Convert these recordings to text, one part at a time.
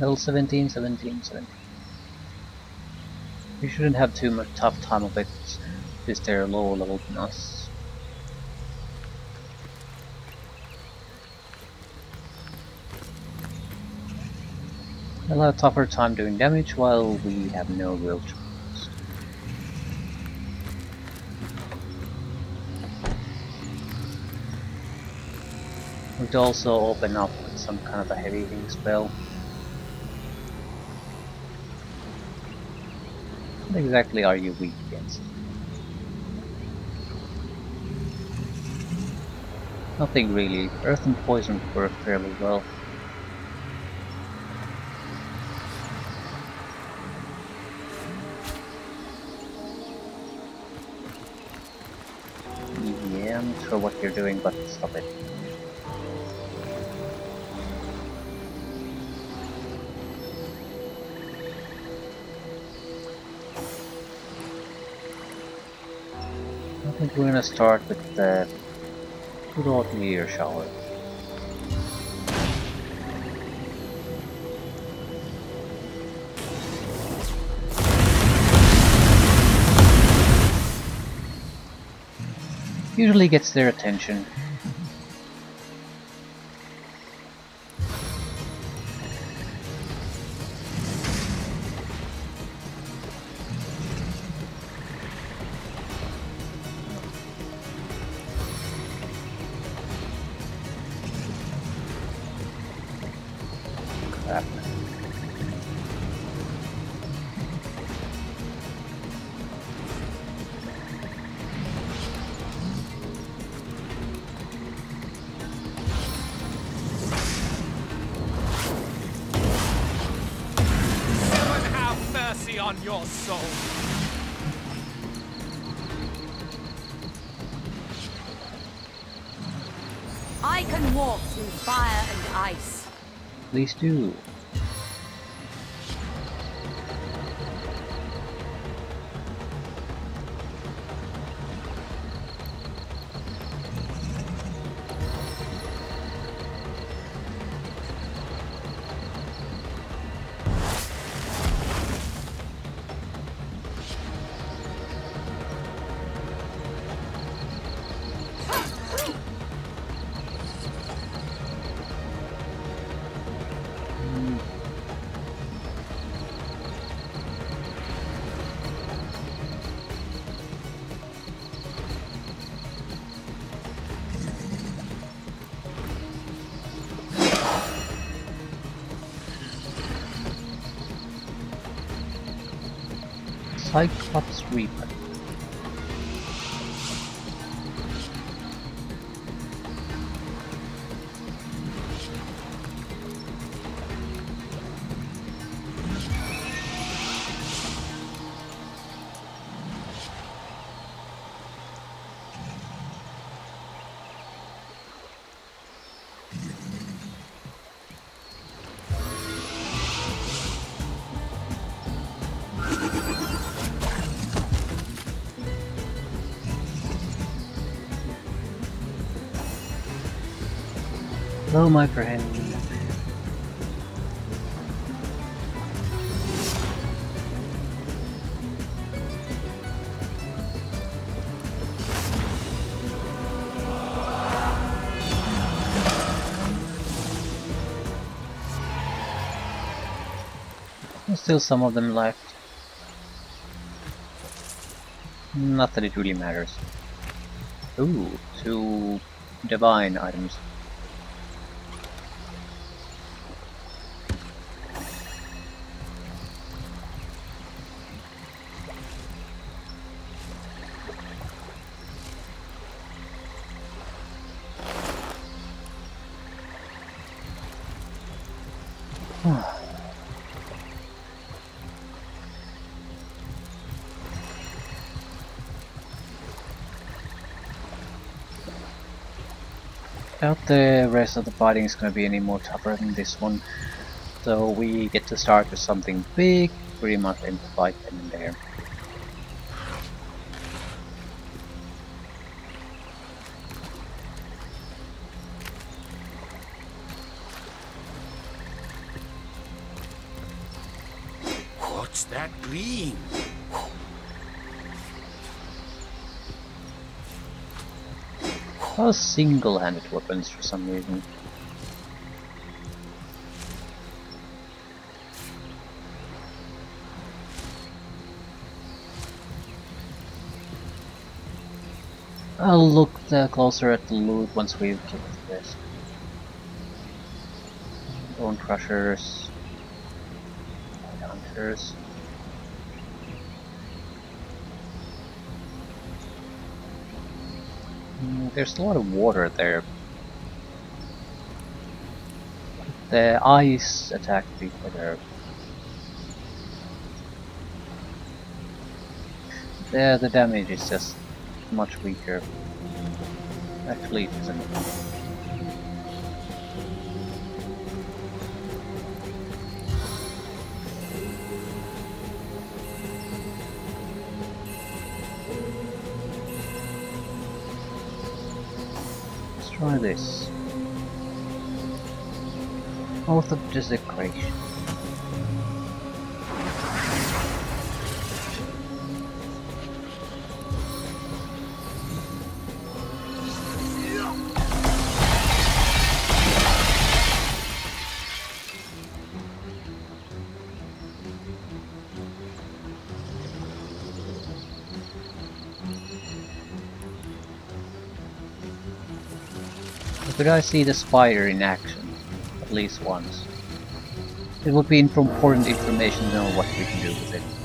Level 17, 17, 17. You shouldn't have too much tough time of it because they're lower level than us. They'll have a tougher time doing damage while we have no real choice. We could also open up with some kind of a heavy hitting spell. What exactly are you weak against? Nothing really. Earth and poison work fairly well. Yeah, I'm not sure what you're doing, but stop it. Think we're gonna start with the good old meteor shower. Usually gets their attention. Soul. I can walk through fire and ice. Please do. Reaper. Hello, my friend. There's still some of them left. Not that it really matters. Ooh, two divine items. Doubt the rest of the fighting is going to be any more tougher than this one. So we get to start with something big, pretty much and fight them Single-handed weapons for some reason. I'll look closer at the loot once we've killed this. Bone crushers, hunters. Mm, there's a lot of water there. The ice attack people there. The, the damage is just much weaker. Actually, it isn't. This. Oath Could I see the spider in action? At least once. It would be important information to know what we can do with it.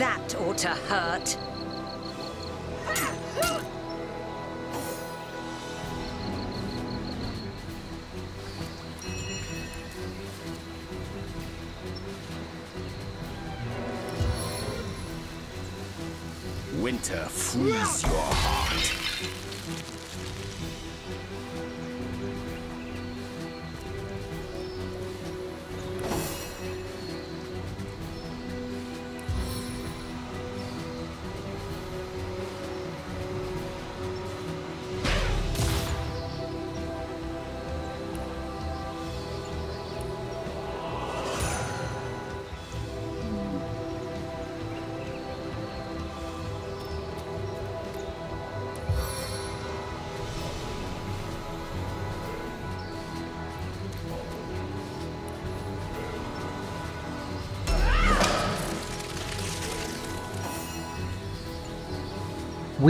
That ought to hurt. Winter freeze your heart.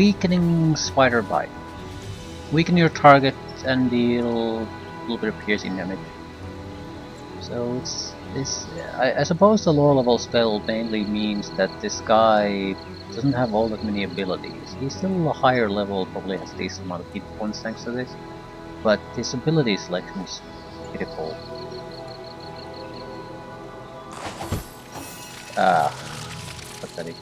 Weakening Spider Bite. Weaken your target and deal a little bit of piercing damage. So it's this. I, I suppose the lower level spell mainly means that this guy doesn't have all that many abilities. He's still a higher level, probably has a decent amount of hit points thanks to this, but his ability selection is pitiful. Ah, pathetic.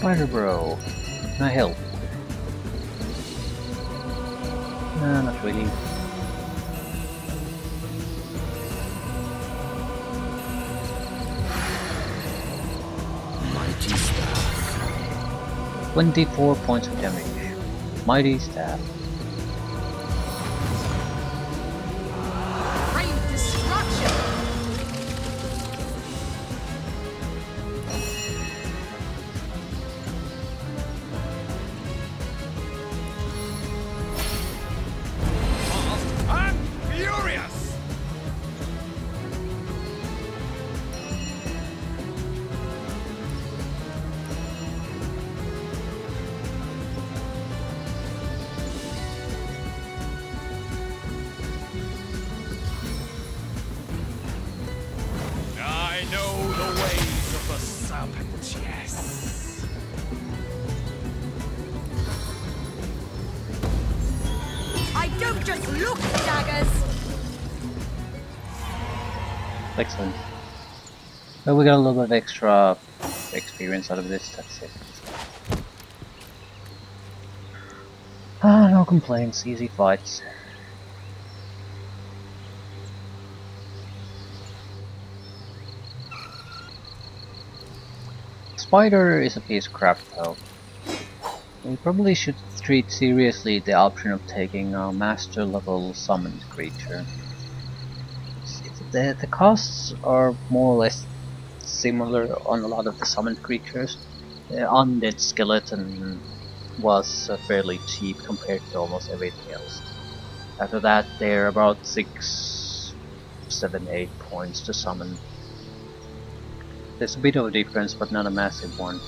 Spider Bro, can I help? Nah, not really. Mighty staff. 24 points of damage. Mighty Staff. We got a little bit of extra experience out of this, that's it. Ah, no complaints, easy fights. Spider is a piece of crap though. We probably should treat seriously the option of taking a master level summoned creature. The, the costs are more or less similar on a lot of the summoned creatures. The undead skeleton was uh, fairly cheap compared to almost everything else. After that they're about six, seven, eight points to summon. There's a bit of a difference but not a massive one.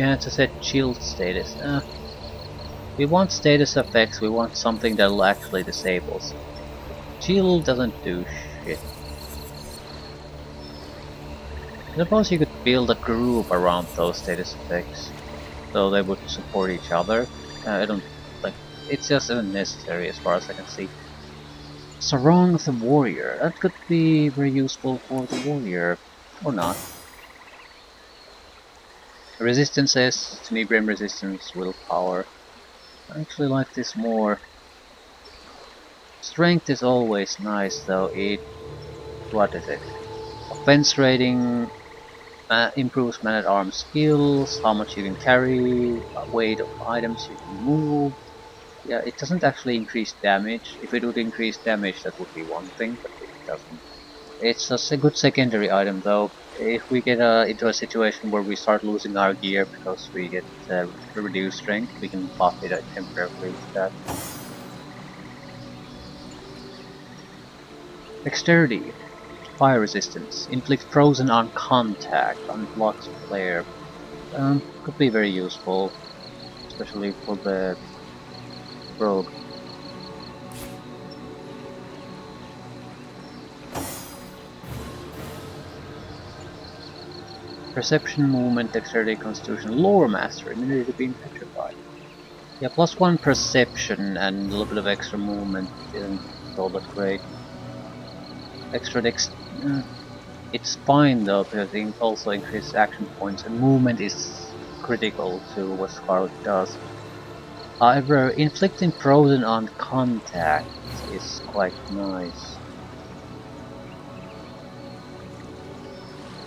Chance to set shield status. Uh, we want status effects, we want something that'll actually disable us. Shield doesn't do shit. I suppose you could build a group around those status effects, so they would support each other. Uh, I don't like. It's just unnecessary as far as I can see. Sarong the Warrior. That could be very useful for the warrior, or not. Resistances, Tenebrium resistance, willpower. I actually like this more. Strength is always nice though, it... what is it? Offense rating uh, improves man at arms skills, how much you can carry, weight of items you can move. Yeah, it doesn't actually increase damage. If it would increase damage that would be one thing, but it doesn't. It's a good secondary item though. If we get uh, into a situation where we start losing our gear because we get uh, reduced strength, we can buff it temporarily with that. Dexterity. Fire resistance. Inflict frozen on contact. Unblocks flare. Um, could be very useful. Especially for the rogue. Perception, movement, dexterity, constitution, lore mastery, immunity to being petrified. Yeah, plus one perception and a little bit of extra movement isn't all that great. Extra dex... Uh, it's fine though, because it also increases action points and movement is critical to what Scarlet does. However, inflicting frozen on contact is quite nice.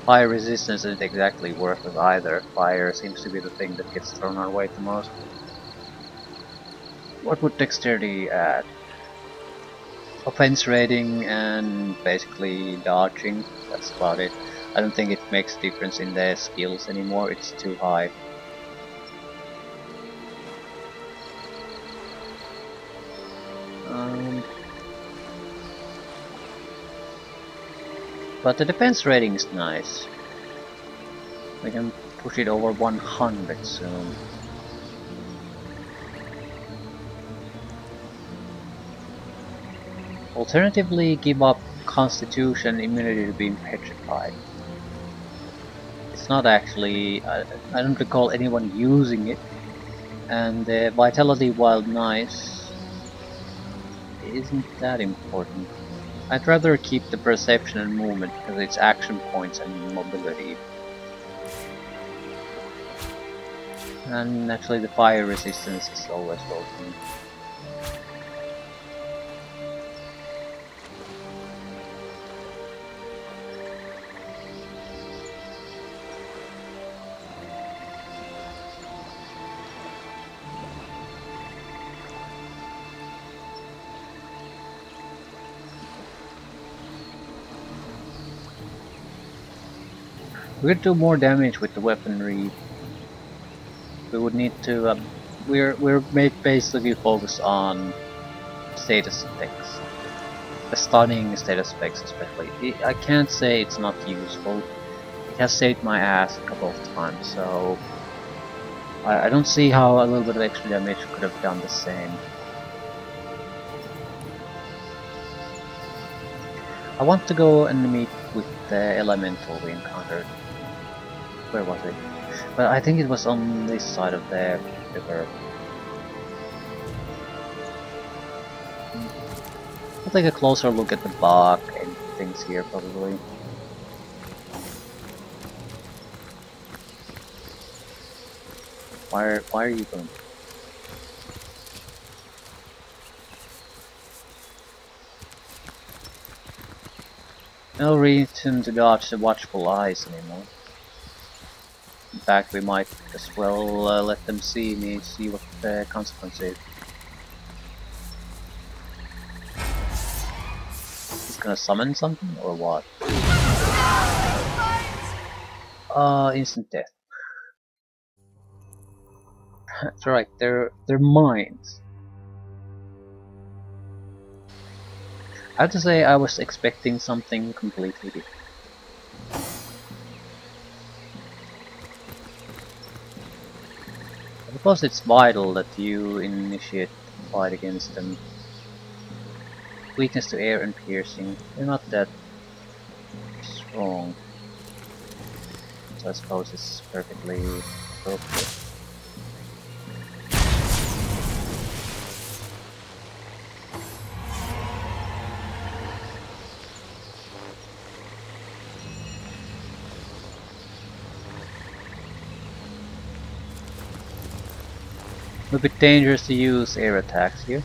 Fire resistance isn't exactly worth it either. Fire seems to be the thing that gets thrown our way the most. What would dexterity add? Offense rating and basically dodging, that's about it. I don't think it makes difference in their skills anymore, it's too high. Um, but the defense rating is nice. We can push it over 100 soon. Alternatively, give up constitution immunity to being petrified. It's not actually, I, I don't recall anyone using it, and the vitality while nice isn't that important. I'd rather keep the perception and movement because it's action points and mobility. And naturally the fire resistance is always welcome. We could do more damage with the weaponry. We would need to. Um, we're we're basically focused on status effects. the stunning status effects especially. I can't say it's not useful. It has saved my ass a couple of times, so I, I don't see how a little bit of extra damage could have done the same. I want to go and meet with the elemental we encountered. Where was it? But I think it was on this side of the river. I'll take a closer look at the bark and things here probably. Why are, why are you going? No reason to dodge the watchful eyes anymore. Fact, we might as well uh, let them see me, see what the consequence is. He's gonna summon something, or what? Uh, instant death. That's right, they're, they're mines. I have to say I was expecting something completely different. Suppose it's vital that you initiate fight against them. Weakness to air and piercing, they're not that strong. So I suppose it's perfectly appropriate. A bit dangerous to use air attacks here.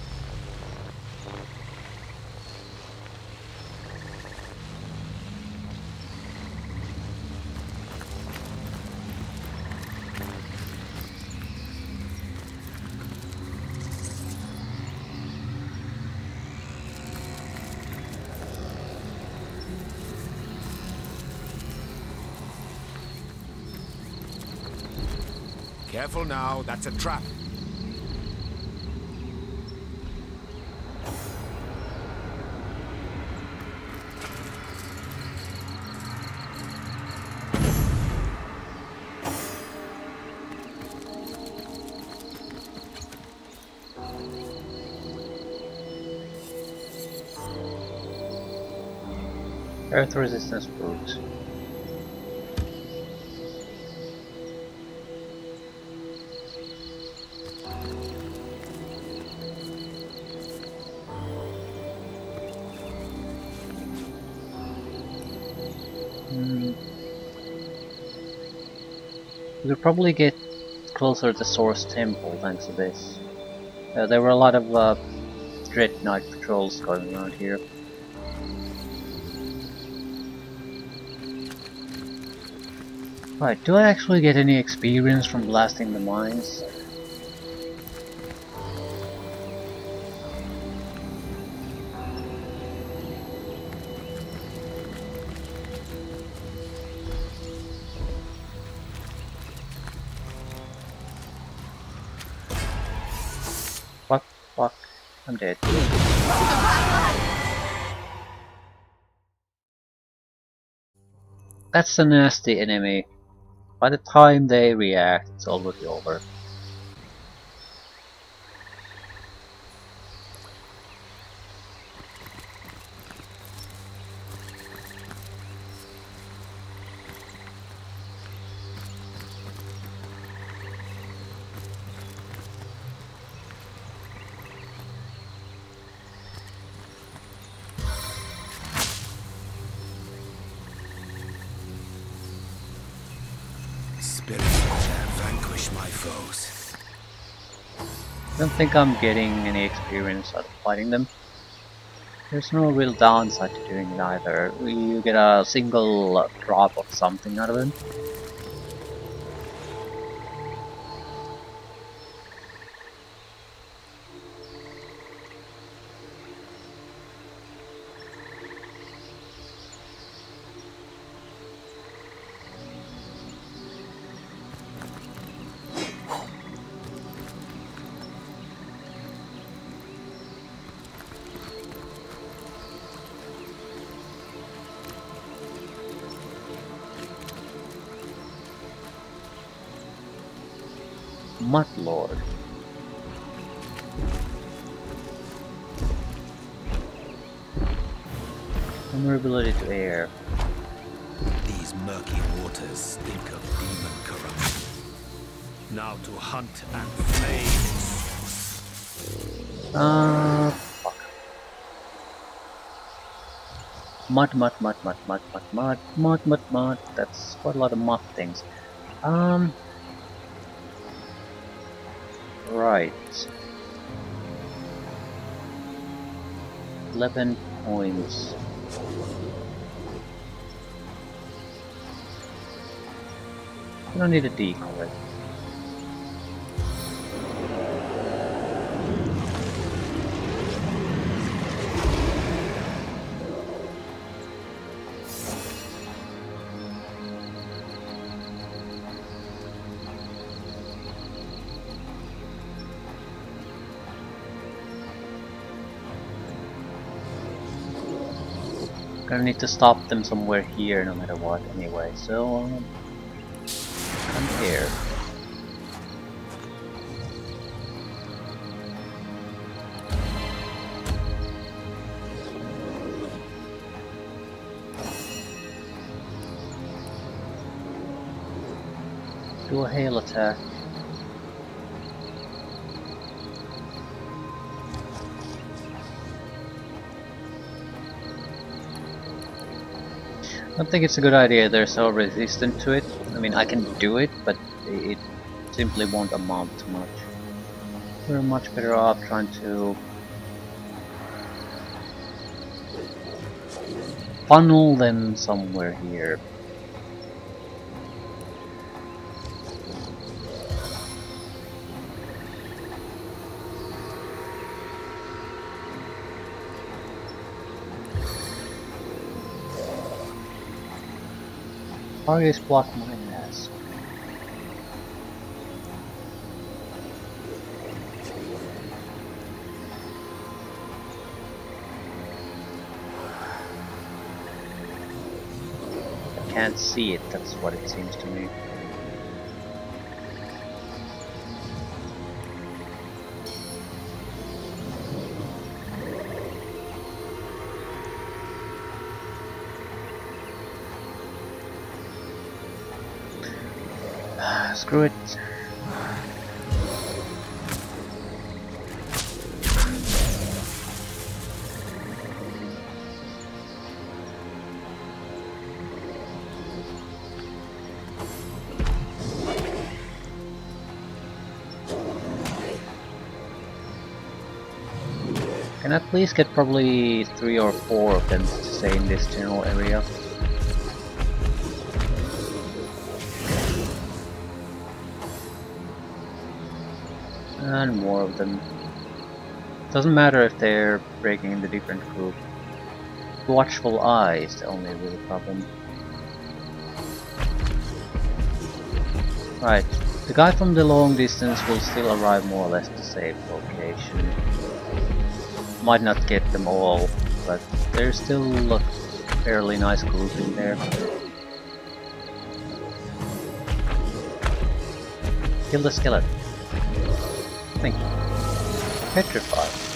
Careful now, that's a trap. Earth resistance boots. Hmm. We could probably get closer to Source Temple thanks to this. Uh, there were a lot of uh, Dread Knight patrols going around here. Right, do I actually get any experience from blasting the mines? Fuck, fuck, I'm dead. That's a nasty enemy. By the time they react, it's already over. Think I'm getting any experience out of fighting them. There's no real downside to doing it either. You get a single drop of something out of them. Mud Lord. Vulnerability to air. These murky waters stink of demon corruption. Now to hunt and flay source. Uh, fuck. Mud, mud, mud, mud, mud, mud, mud, mud, mud, mud. That's quite a lot of mud things. Um. Right. 11 points. I don't need a decoy. Gonna need to stop them somewhere here no matter what anyway, so um, come here. Do a hail attack. Don't think it's a good idea they're so resistant to it. I mean, I can do it, but it simply won't amount to much. We're much better off trying to funnel them somewhere here. Targets block my ass. I can't see it, that's what it seems to me. I get probably three or four of them to stay in this general area? And more of them. Doesn't matter if they're breaking into different group. Watchful Eye is the only real problem. Right, the guy from the long distance will still arrive more or less to safe location. Might not get them all, but there's still a fairly nice group in there. Kill the skeleton. Thank you. Petrified.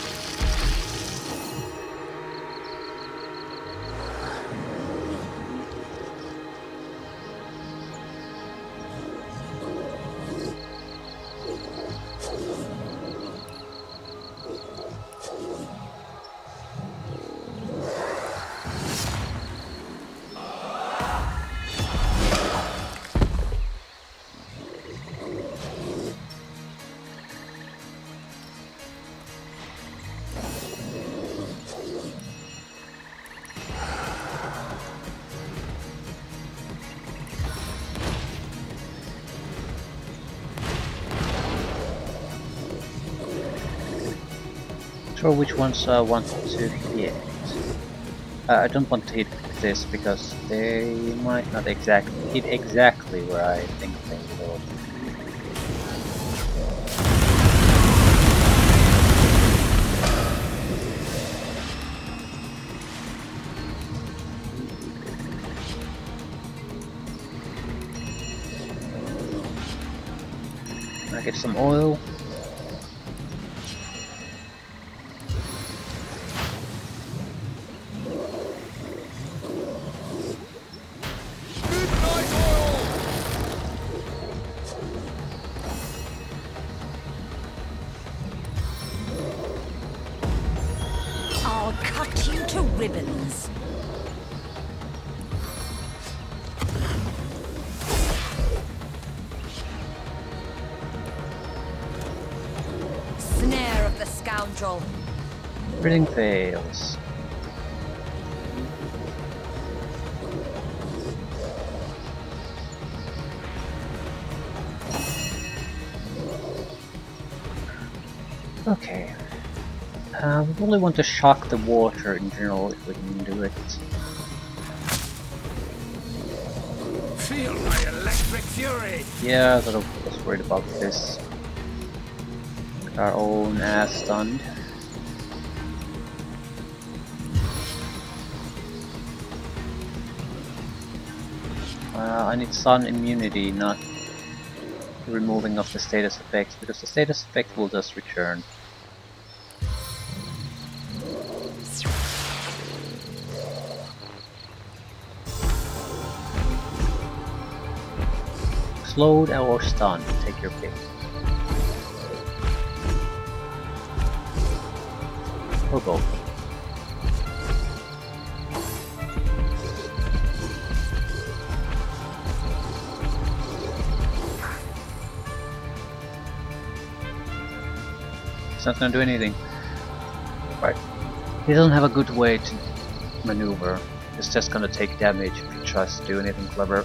Sure which ones I want to hit. Uh, I don't want to hit this because they might not exactly hit exactly where I think they will. I I get some oil. Scoundrel. Everything fails. Okay. Uh, we really want to shock the water in general if we can do it. Feel my electric fury! Yeah, I was worried about this. Our own ass stunned. Uh, I need sun immunity, not removing of the status effects, because the status effect will just return. Slowed or stunned, take your pick. Or. It's not gonna do anything. Right. He doesn't have a good way to maneuver. It's just gonna take damage if he tries to do anything clever.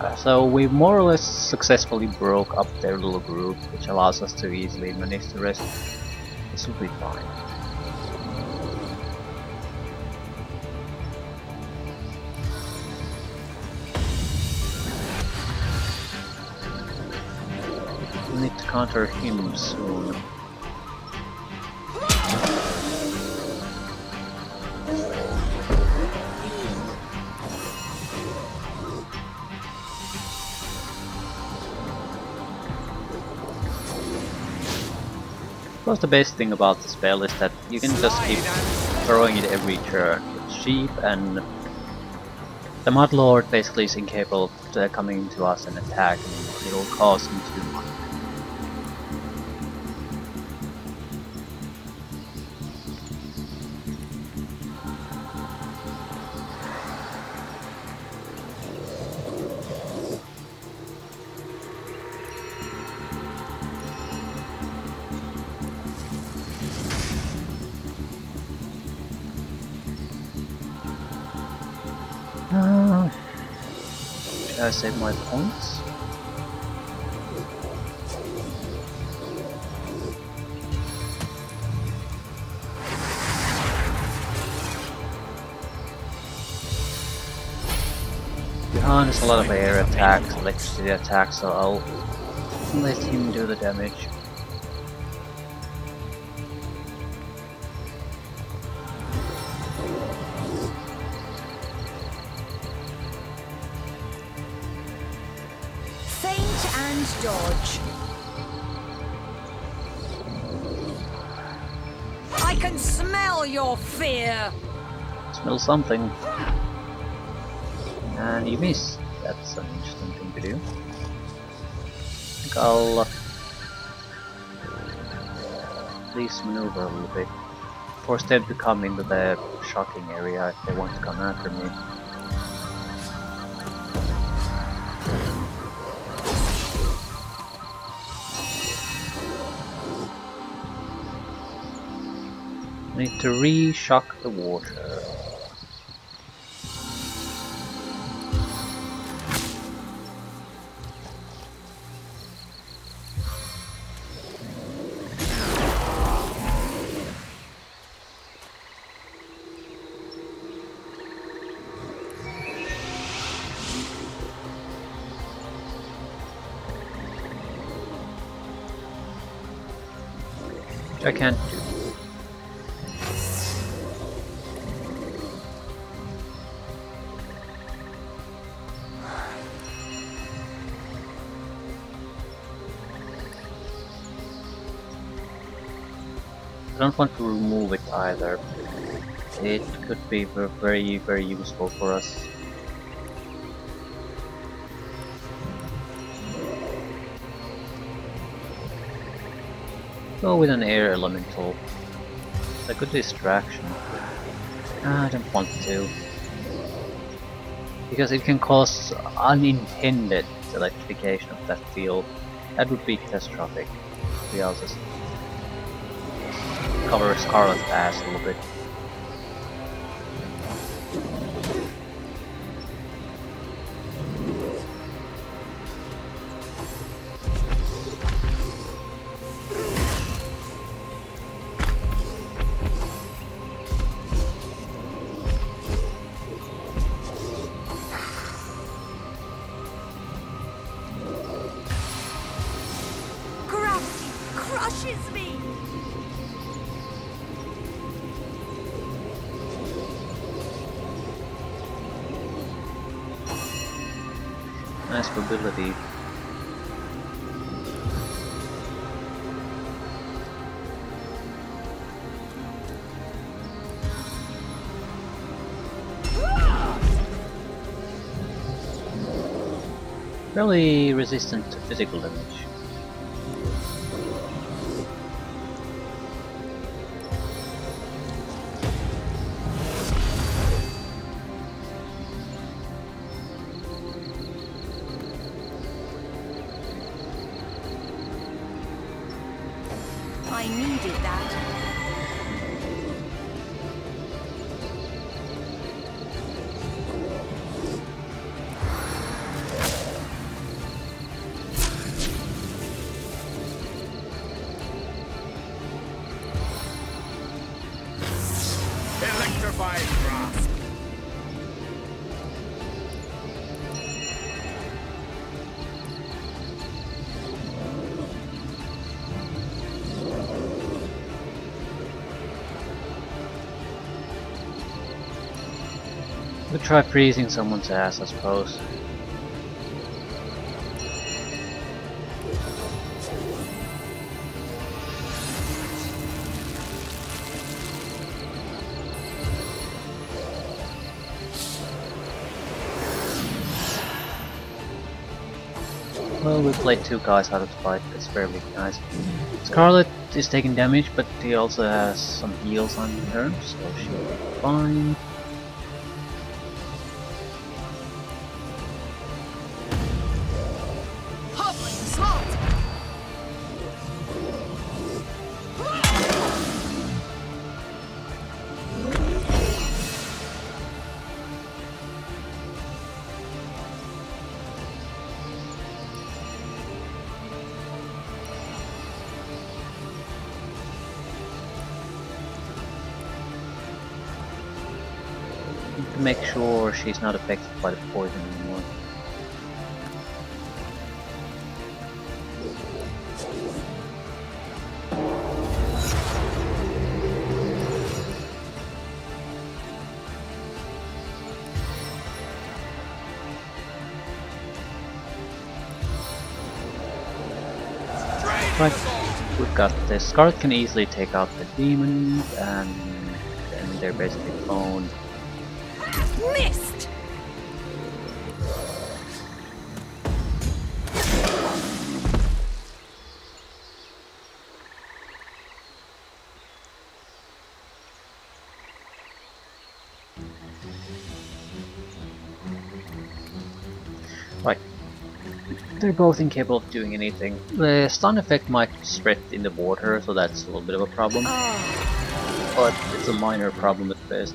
Uh, so we more or less successfully broke up their little group, which allows us to easily manage the rest. Be fine. We need to counter him soon. Plus the best thing about the spell is that you can just keep throwing it every turn. It's cheap and the Mudlord basically is incapable of uh, coming to us and attack and it'll cost him too save my points? Has a lot of air attacks, electricity attacks, so I'll let him do the damage. Smell something. And you miss. That's an interesting thing to do. I think I'll uh, at least maneuver a little bit. Force them to come into the shocking area if they want to come after me. Need to re-shock the water. Want to remove it either. It could be very, very useful for us. Go with an air elemental. It's A good distraction. I don't want to. Because it can cause unintended electrification of that field. That would be catastrophic. We also s- cover Scarlet's ass a little bit. Crushes me. Nice mobility. Fairly resistant to physical damage. Try freezing someone's ass, I suppose. Well, we played two guys out of the fight, that's fairly nice. Scarlet is taking damage, but he also has some heals on her, so she'll be fine. She's not affected by the poison anymore. Right, we've got this. Scarlet can easily take out the demon, and then they're basically owned. Missed. They're both incapable of doing anything. The stun effect might spread in the water, so that's a little bit of a problem. Oh. But it's a minor problem at best.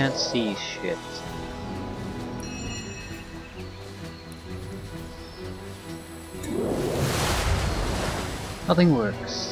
Can't see shit. Nothing works.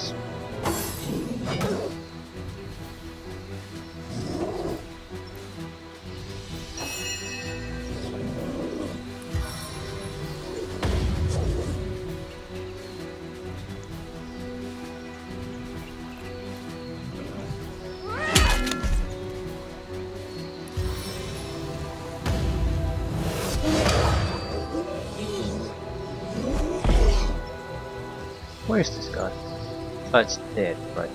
It's dead, right.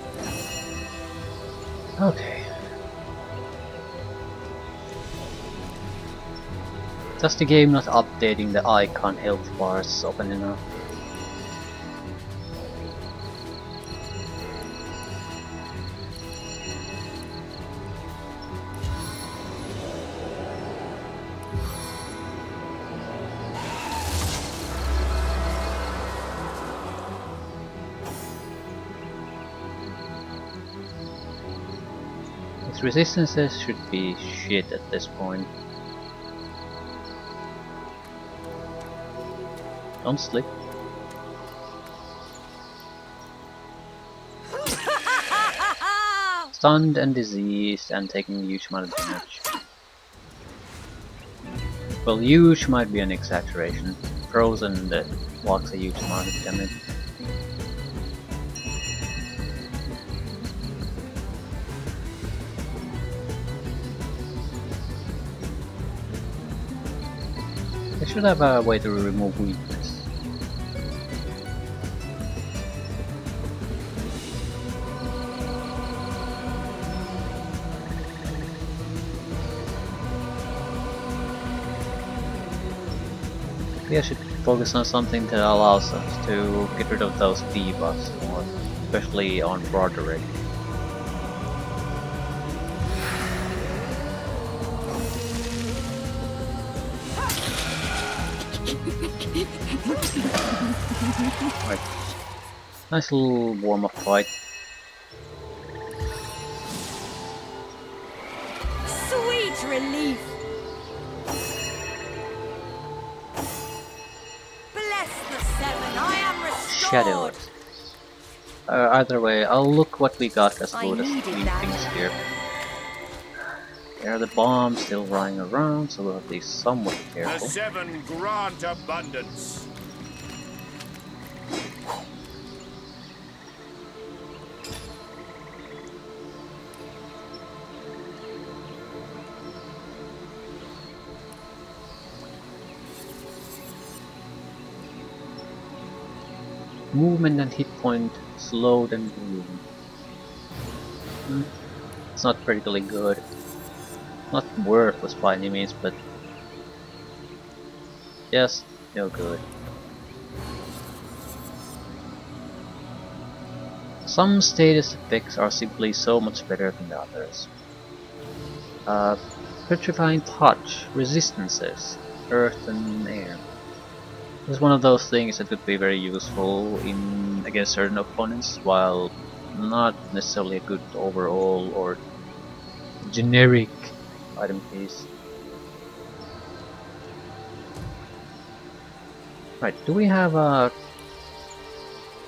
Okay. Does the game not updating the icon health bars often enough? Resistances should be shit at this point. Don't slip. Stunned and diseased and taking a huge amount of damage. Well, huge might be an exaggeration. Frozen that walks a huge amount of damage. Should have a way to remove weakness. Maybe I should focus on something that allows us to get rid of those debuffs especially on Broderick. Nice little warm-up fight. Sweet relief. Bless the seven. I am restored. Shadow. Uh, either way, I'll look what we got as I good as needed things here. There are the bombs still running around, so we'll be somewhat careful. The seven grant abundance. Movement and hit point slowed and. Hmm. It's not particularly good. Not worthless by any means, but yes, no good. Some status effects are simply so much better than the others. Uh, petrifying touch, resistances, earth and air. It's one of those things that could be very useful in against certain opponents, while not necessarily a good overall or generic item piece. Right, do we have a...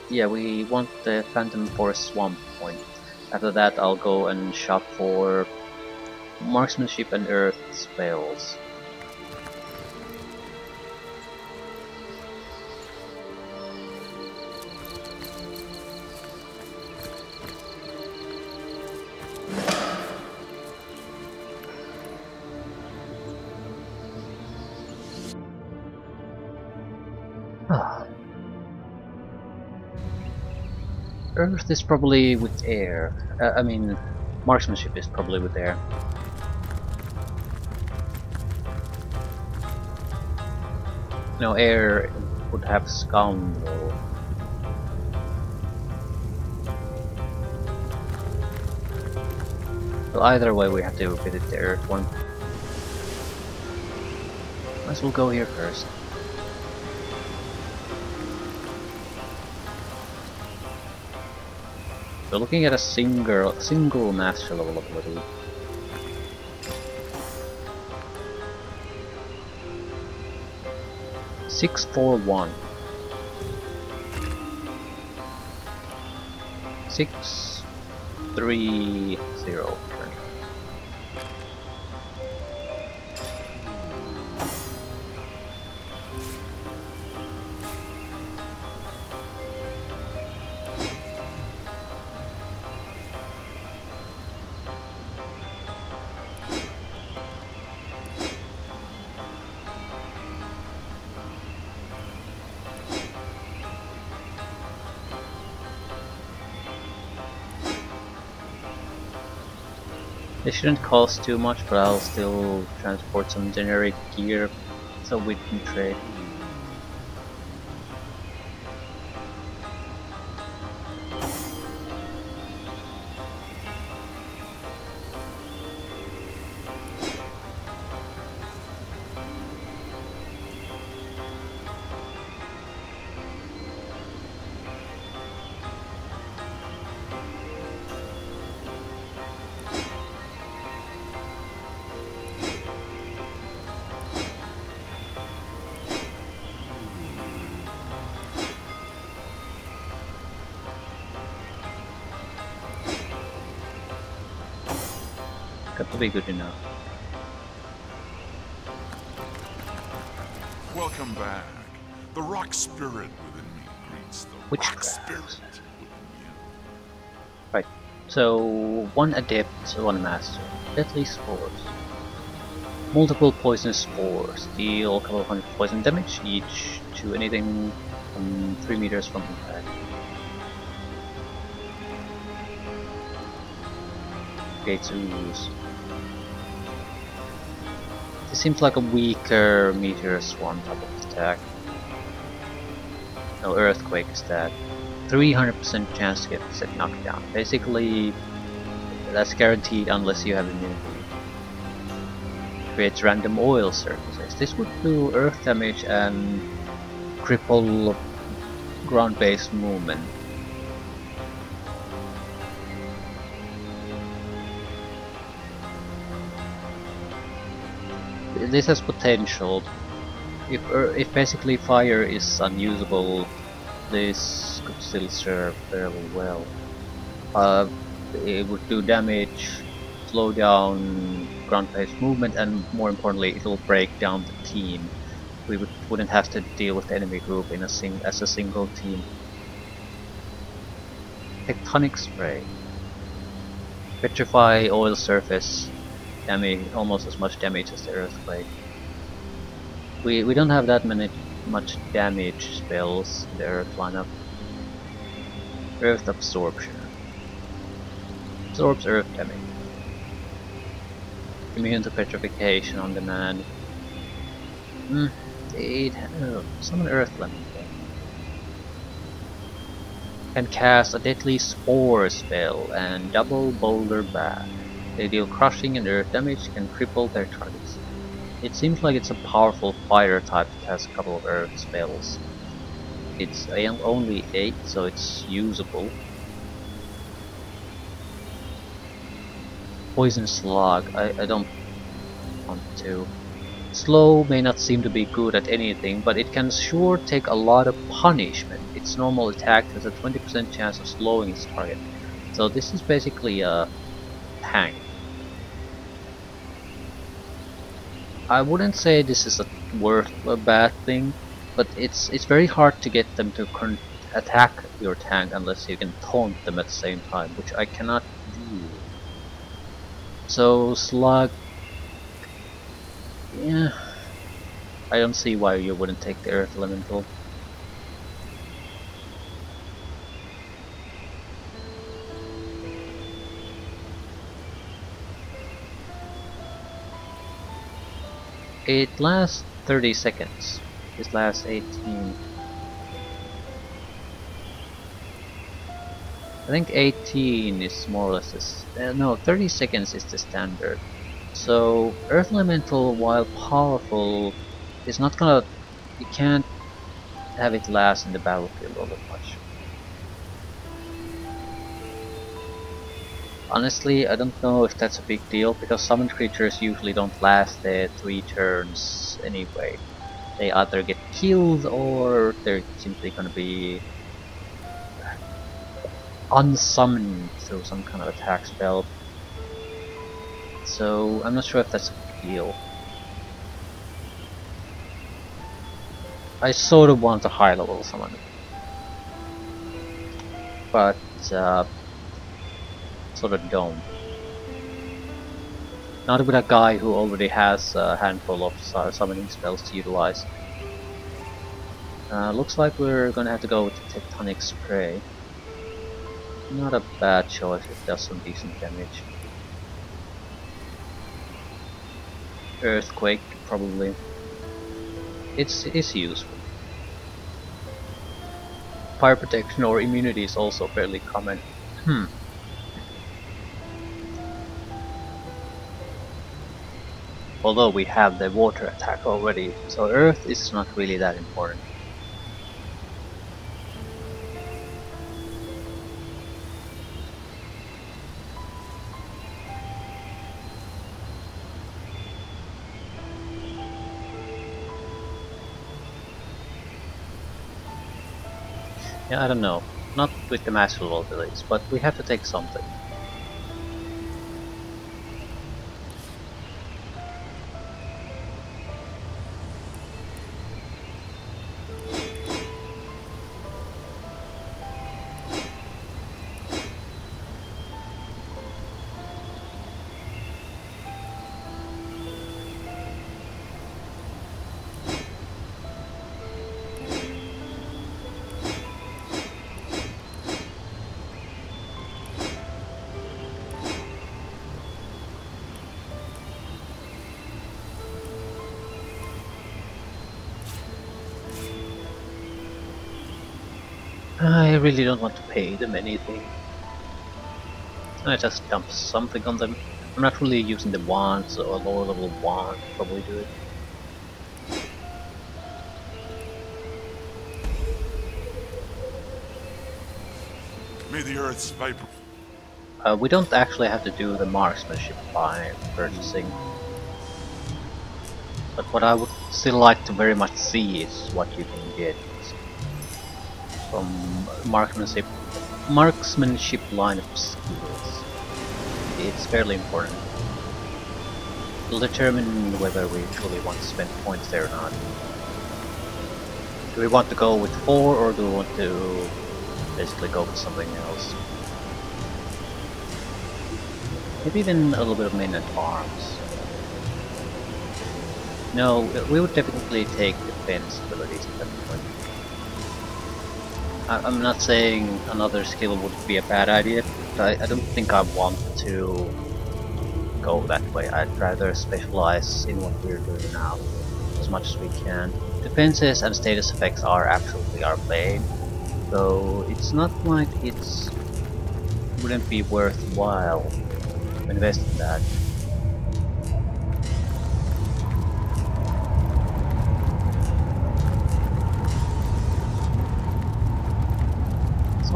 Yeah, we want the Phantom Forest Swamp point. After that I'll go and shop for Marksmanship and Earth spells. Earth is probably with air. Uh, I mean, marksmanship is probably with air. No, air would have scoundrel. Well, either way, we have to visit the Earth one. Might as well go here first. We're looking at a single, single master level of. Six four one. Six three zero. Shouldn't cost too much, but I'll still transport some generic gear so we can trade. To be good enough. Welcome back. The rock spirit within me greets the rock spirit. Right. So one adept, one master. Deadly spores. Multiple poisonous spores deal a couple of hundred poison damage each to anything from three meters from impact. Gates ooze. This seems like a weaker meteor swarm type of attack. No earthquake is that. 300% chance to get set knocked down. Basically, that's guaranteed unless you have immunity. Creates random oil surfaces. This would do earth damage and cripple ground-based movement. This has potential. If, ear- if basically fire is unusable, this could still serve fairly well. Uh, it would do damage, slow down ground-based movement, and more importantly, it will break down the team. We would, wouldn't have to deal with the enemy group in a sing as a single team. Tectonic spray. Petrify oil surface. Damage almost as much damage as the earthquake. We we don't have that many much damage spells in the earth lineup. Earth absorption. Absorbs earth damage. Immune to petrification on demand. Hmm. Eight. Oh, summon earth elemental. Can cast a deadly spore spell and double boulder back. They deal crushing and earth damage, and cripple their targets. It seems like it's a powerful fire type that has a couple of earth spells. It's only 8, so it's usable. Poison Slug, I, I don't want to. Slow may not seem to be good at anything, but it can sure take a lot of punishment. Its normal attack has a 20% chance of slowing its target. So this is basically a tank. I wouldn't say this is a worth a bad thing, but it's it's very hard to get them to attack your tank unless you can taunt them at the same time, which I cannot do. So slug, yeah, I don't see why you wouldn't take the earth elemental. It lasts 30 seconds. This lasts 18. I think 18 is more or less this. Uh, no, 30 seconds is the standard. So Earth Elemental, while powerful, is not gonna. You can't have it last in the battlefield all that much. Honestly, I don't know if that's a big deal because summoned creatures usually don't last three turns anyway. they either get killed or they're simply gonna be unsummoned through some kind of attack spell. So I'm not sure if that's a big deal. I sort of want a high level summon. But uh, sort of don't. Not with a guy who already has a handful of summoning spells to utilize. Uh, looks like we're gonna have to go with the Tectonic Spray. Not a bad choice, it does some decent damage. Earthquake, probably. It's, it's useful. Fire protection or immunity is also fairly common. Hmm. Although we have the water attack already, so earth is not really that important. Yeah, I don't know. Not with the master level abilities, but we have to take something. Really don't want to pay them anything. I just dump something on them. I'm not really using the wand, so a lower level wand probably do it. May the earth's viper. Uh, we don't actually have to do the marksmanship by purchasing. But what I would still like to very much see is what you can get from marksmanship marksmanship line of skills. It's fairly important. It'll determine whether we truly want to spend points there or not. Do we want to go with 4 or do we want to basically go with something else? Maybe even a little bit of main at arms. No, we would definitely take defense abilities at that point. I- I'm not saying another skill would be a bad idea, but I, I don't think I want to go that way. I'd rather specialize in what we're doing now as much as we can. Defenses and status effects are absolutely our blade, so it's not like it's wouldn't be worthwhile to invest in that.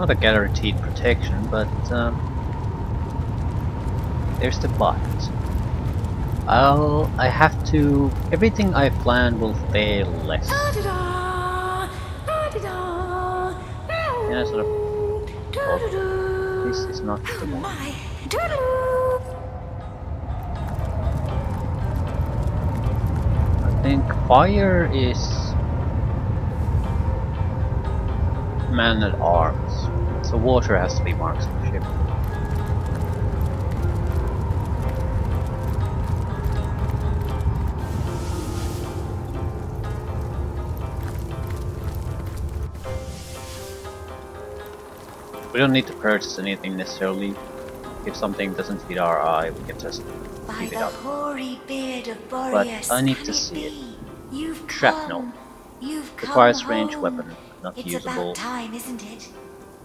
Not a guaranteed protection, but um, there's the but. I'll I have to everything I plan will fail less. Yeah, sort of. da-da-da. This is not the Oh one. I think fire is man at arms, so water has to be marksmanship. We don't need to purchase anything necessarily. If something doesn't hit our eye, we can just By keep it the up. hoary beard of Boreas, I need to see it. You've Shrapnel. You've Requires range weapon, not it's usable. about time, isn't it?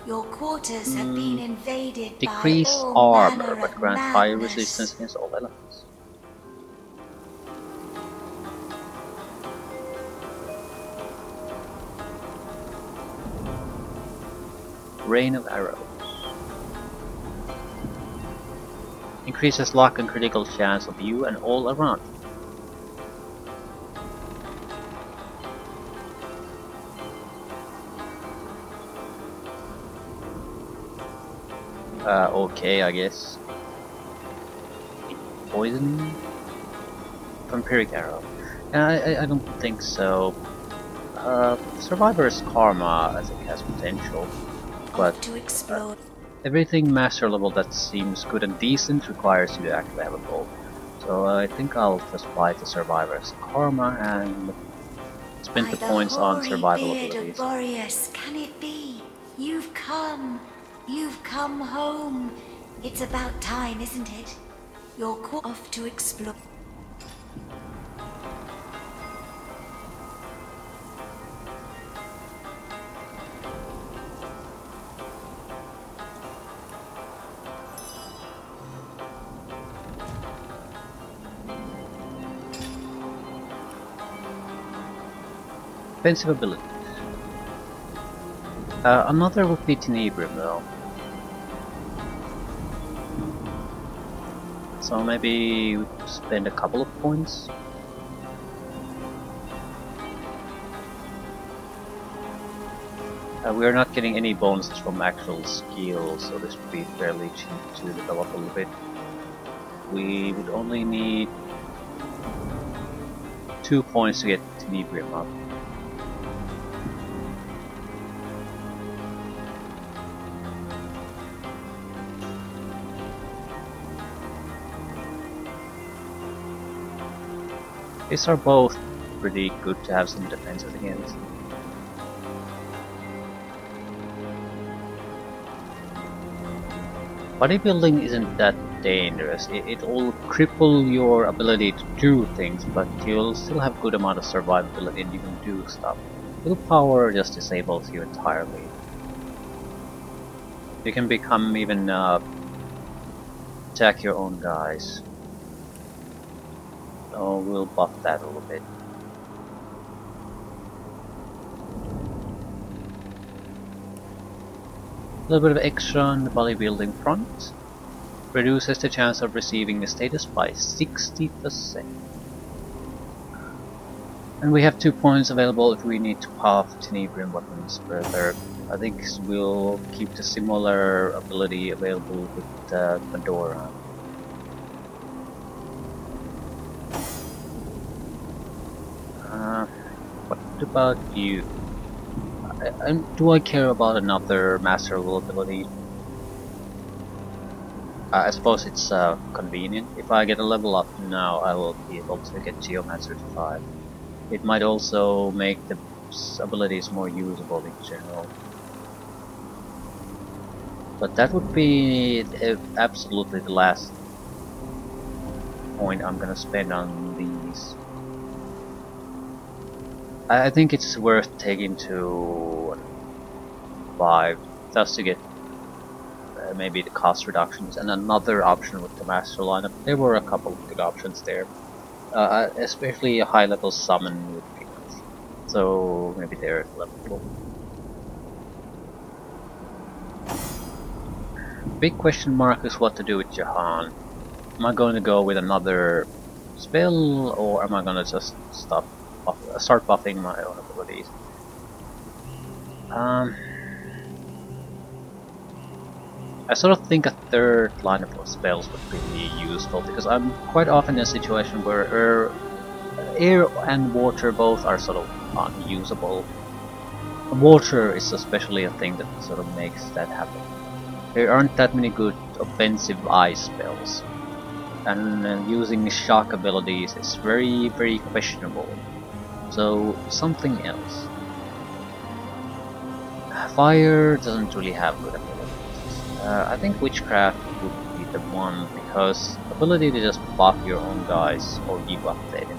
Your quarters have been hmm. invaded Decrease by all armor, but grant fire madness. resistance against all elements. Rain of Arrows. Increases luck and critical chance of you and all around. Uh, okay, I guess. Poison? Vampiric arrow. Yeah, I, I, I don't think so. Uh, Survivor's Karma, I think, has potential. But to explore. everything master level that seems good and decent requires you to actually have a goal. So I think I'll just buy the Survivor's Karma and spend the points on survival abilities. Boreas, can it be? You've come. You've come home. It's about time, isn't it? You're call off to explore. Offensive abilities. Uh, another would be Tenebrium though. So maybe spend a couple of points. Uh, we are not getting any bonuses from actual skills, so this would be fairly cheap to develop a little bit. We would only need two points to get Tenebrium up. These are both pretty good to have some defenses against. Bodybuilding isn't that dangerous. It, will cripple your ability to do things, but you'll still have good amount of survivability and you can do stuff. Willpower just disables you entirely. You can become even uh, attack your own guys. So we'll buff that a little bit. A little bit of extra on the bodybuilding front. Reduces the chance of receiving the status by 60%. And we have two points available if we need to path Tenebrium weapons further. I think we'll keep the similar ability available with uh, Fedora. Uh, what about you? I, do I care about another master level ability? Uh, I suppose it's uh, convenient. If I get a level up now, I will be able to get Geomancer to 5. It might also make the abilities more usable in general. But that would be absolutely the last point I'm gonna spend on these. I think it's worth taking to 5 just to get uh, maybe the cost reductions and another option with the master lineup. There were a couple of good options there. Uh, especially a high level summon be nice. So maybe they're level Big question mark is what to do with Jahan. Am I going to go with another spell or am I going to just stop buff start buffing my own abilities? Um, I sort of think a third lineup of spells would be useful because I'm quite often in a situation where air, air and water both are sort of unusable. Water is especially a thing that sort of makes that happen. There aren't that many good offensive ice spells, and uh, using shock abilities is very, very questionable. So something else. Fire doesn't really have good abilities. Uh, I think Witchcraft would be the one because ability to just buff your own guys or give update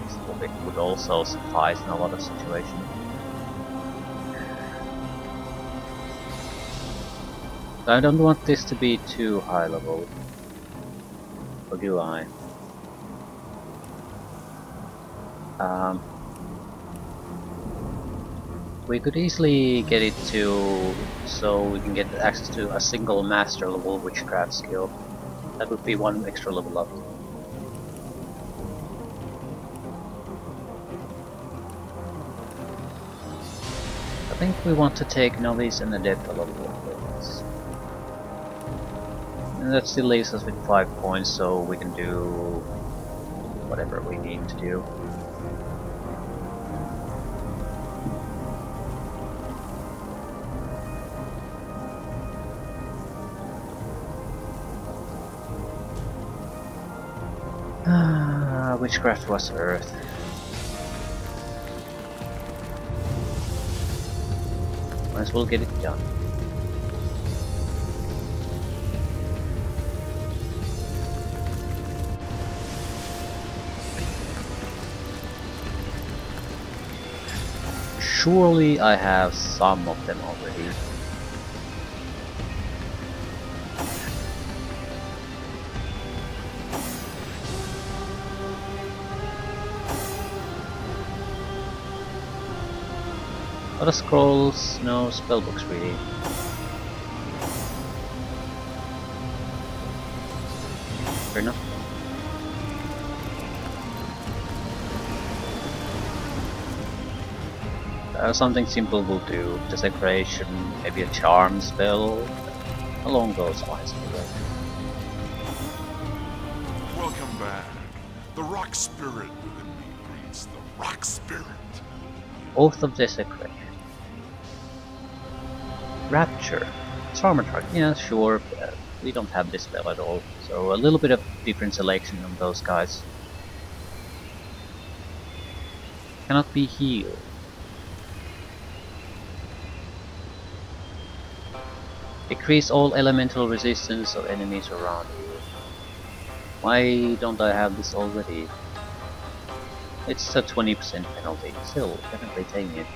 it would also suffice in a lot of situations. I don't want this to be too high level. Or do I? Um, we could easily get it to so we can get access to a single master level witchcraft skill. That would be one extra level up. I think we want to take novice and adept a level up. And that still leaves us with 5 points, so we can do whatever we need to do. Witchcraft was Earth. Might as well get it done. Surely I have some of them already. Of scrolls, no spellbooks really. Fair enough. Uh, something simple will do. Desecration, maybe a charm spell, along those lines. Welcome back. The rock spirit within me breeds the rock spirit. Oath of Desecration. Rapture. Charmer target. Yeah, sure. Uh, we don't have this spell at all. So a little bit of different selection on those guys. Cannot be healed. Decrease all elemental resistance of enemies around you. Why don't I have this already? It's a 20% penalty. Still, definitely taking it.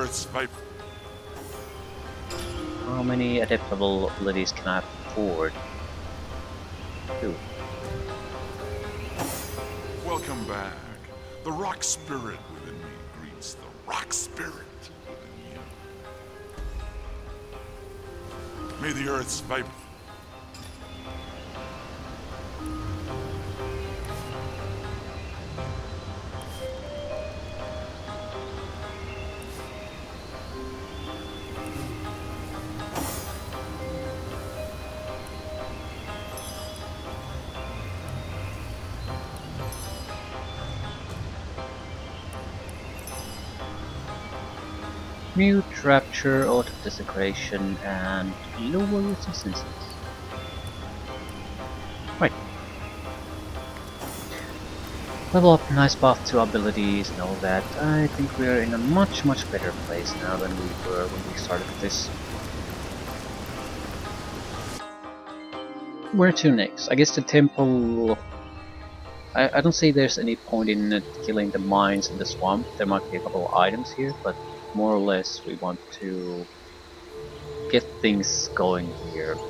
May the earth's vibe. How many adaptable abilities can I afford? Two. Welcome back. The rock spirit within me greets the rock spirit within you. May the earth's vib. Rapture, Oath of Desecration, and lower resistances. Right. Level up nice buff to abilities and all that. I think we are in a much much better place now than we were when we started this. Where to next? I guess the temple... I, I don't see there's any point in killing the mines in the swamp. There might be a couple of items here, but more or less we want to get things going here